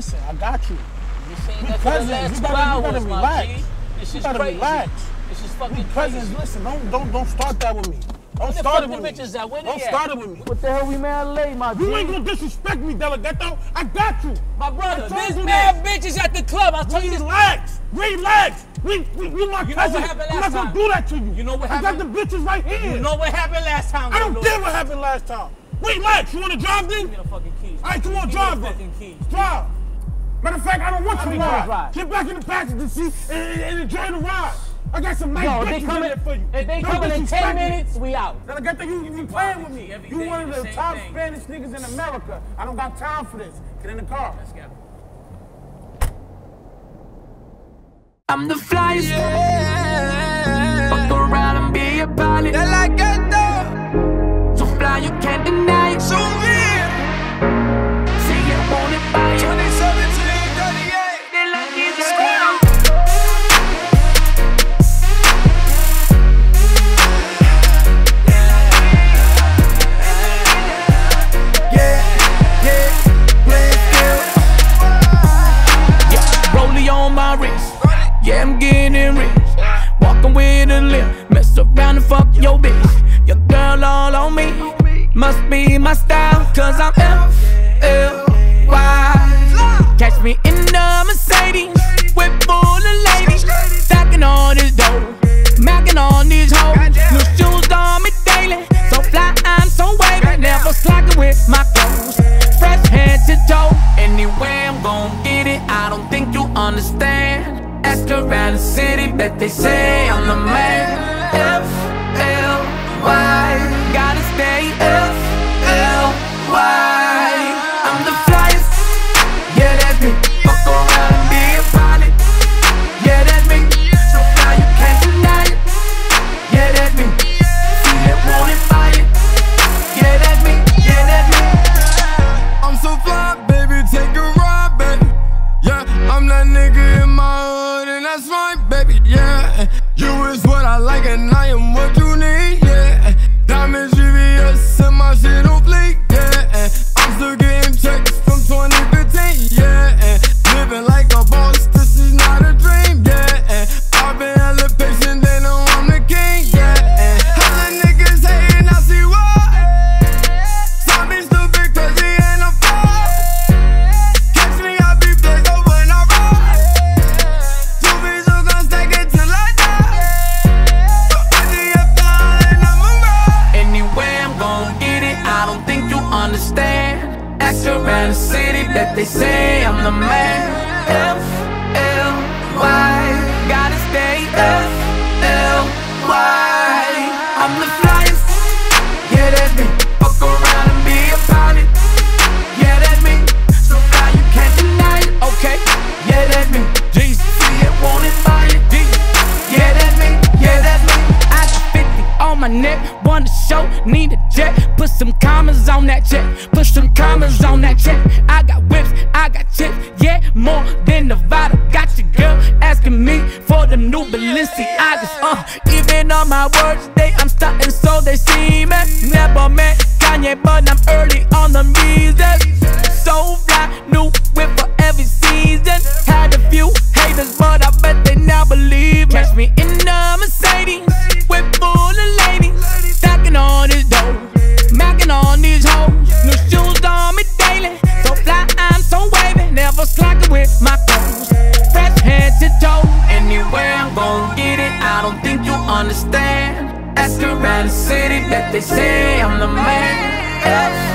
listen, I got you. You seen We that for the last You two gotta- you hours, gotta my relax. G. This You is gotta crazy. relax. This is We fucking cousins, crazy. listen, don't don't don't start that with me. Don't start it with me. bitches at? Where Don't start it with me. What the hell we mad late, my You G? ain't gonna disrespect me, De La Ghetto. I got you. My brother, there's you mad bitches at the club. I'll tell you this. Relax. Relax. We, we, you my You cousin. I'm not gonna time? do that to you. You know what I got happened? the bitches right here. You know what happened last time? I don't care what happened last time. Relax. You wanna drive then? Give me the fucking keys. All right, come on, Give drive the then. Drive. Matter of fact, I don't want you to ride. on, drive. drive. Get back in the passenger seat and, and, and enjoy the ride. I got some nice Yo, bitches if they in coming, there for you. if they Don't coming in disrespect 10 me. minutes, we out. Then I got that you, you playing with me. Every You one of the the top thing. Spanish niggas in America. I don't got time for this. Get in the car. Let's go. I'm the flyest. Fuck with. Mess around and fuck your bitch. Your girl all on me. Must be my style, cause I'm F L Y. Catch me in the Mercedes. Whip full of ladies. Stacking all this dough. Macking on these hoes. New shoes on me daily. So fly, I'm so wavy. Never slacking with my clothes. Fresh head to toe. Anyway, I'm gon' get it. I don't think you understand. Ask around the city, bet they say I'm the man. F that they say I'm the man. F L Y. Gotta stay F L Y. I'm the flyest. Yeah, that's me. Fuck around and be a pilot. Yeah, that's me. So fly, you can't deny it. Okay. Yeah, that's me. Some commas on that check. Put some commas on that check. I got whips, I got chips. Yeah, more than Nevada. Got your girl asking me for the new Balenciagas. Uh, even on my they I'm starting so they see me. Never met Kanye, but I'm early on the music. Gon' get it. I don't think you understand. Ask around the city that they say I'm the man.